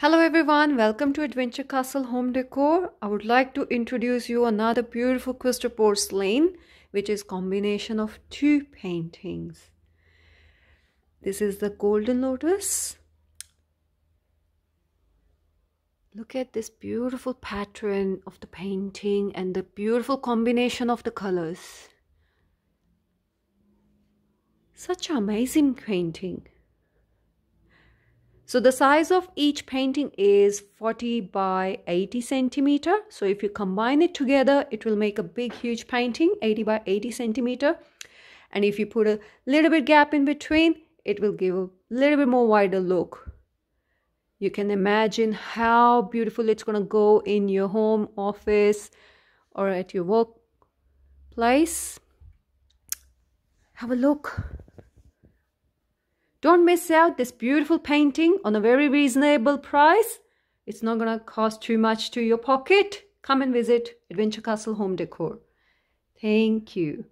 Hello everyone, welcome to Adventure Kastle Home Decor. I would like to introduce you another beautiful crystal porcelain which is combination of two paintings. This is the Golden Lotus. Look at this beautiful pattern of the painting and the beautiful combination of the colors. Such amazing painting. So the size of each painting is 40 by 80 centimeter. So if you combine it together, it will make a big, huge painting, 80 by 80 centimeter. And if you put a little bit gap in between, it will give a little bit more wider look. You can imagine how beautiful it's going to go in your home, office, or at your workplace. Have a look. Don't miss out this beautiful painting on a very reasonable price. It's not going to cost too much to your pocket. Come and visit Adventure Kastle Home Decor. Thank you.